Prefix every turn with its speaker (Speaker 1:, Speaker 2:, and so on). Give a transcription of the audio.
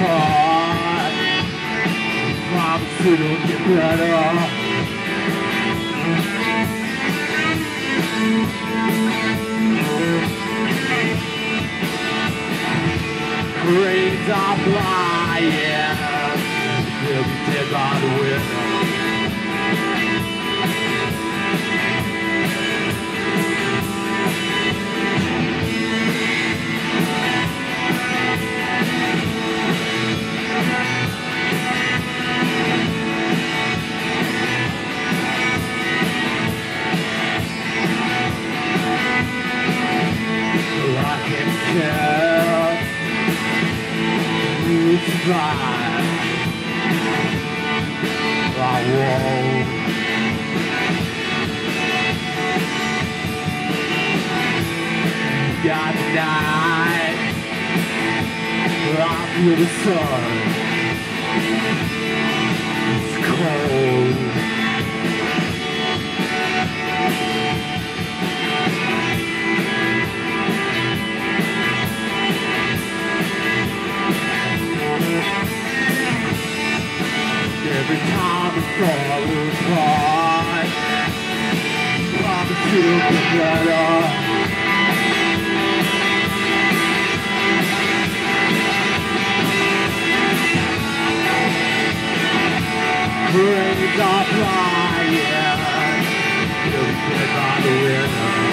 Speaker 1: apart, promise it'll get better. Brains are flying, be dead by the. You. I won't. Got night. I feel the sun. Every time we fall apart, promise you'll get better. Brains are flying, get by the winner.